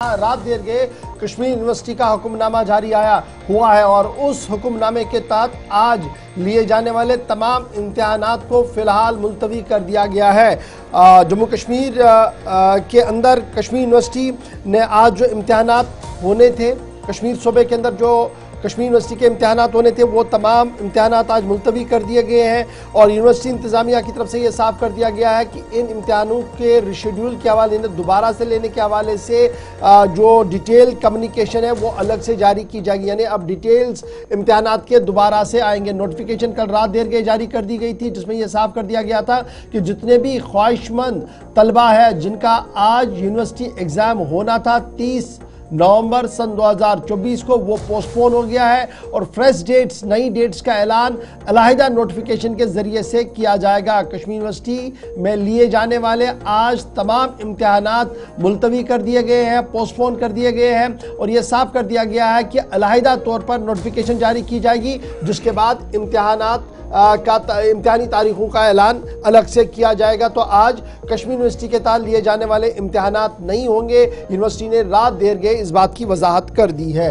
रात देर गए कश्मीर यूनिवर्सिटी का हुक्मनामा जारी आया, हुआ है और उस हुक्मनामे के तहत आज लिए जाने वाले तमाम इम्तहान को फ़िलहाल मुलतवी कर दिया गया है। जम्मू कश्मीर के अंदर कश्मीर यूनिवर्सिटी ने आज जो इम्तहान होने थे, कश्मीर सूबे के अंदर जो कश्मीर यूनिवर्सिटी के इम्तहान होने थे, वो तमाम इम्तहान आज मुलतवी कर दिए गए हैं और यूनिवर्सिटी इंतज़ामिया की तरफ़ से ये साफ़ कर दिया गया है कि इन इम्तहानों के रिशेड्यूल के हवाले दोबारा से लेने के हवाले से जो डिटेल कम्युनिकेशन है, वो अलग से जारी की जाएगी। यानी अब डिटेल्स इम्तहान के दोबारा से आएँगे। नोटिफिकेशन कल रात देर गए जारी कर दी गई थी, जिसमें यह साफ़ कर दिया गया था कि जितने भी ख्वाहिशमंद तलबा है, जिनका आज यूनिवर्सिटी एग्ज़ाम होना था, तीस नवंबर सन 2024 को वो पोस्टपोन हो गया है और फ्रेश डेट्स नई डेट्स का ऐलान अलाहिदा नोटिफिकेशन के ज़रिए से किया जाएगा। कश्मीर यूनिवर्सिटी में लिए जाने वाले आज तमाम इम्तहान मुलतवी कर दिए गए हैं पोस्टपोन कर दिए गए हैं और ये साफ़ कर दिया गया है कि अलाहिदा तौर पर नोटिफिकेशन जारी की जाएगी, जिसके बाद इम्तहान का इम्तहानी तारीखों का ऐलान अलग से किया जाएगा। तो आज कश्मीर यूनिवर्सिटी के तहत लिए जाने वाले इम्तहान नहीं होंगे। यूनिवर्सिटी ने रात देर गए इस बात की वजाहत कर दी है।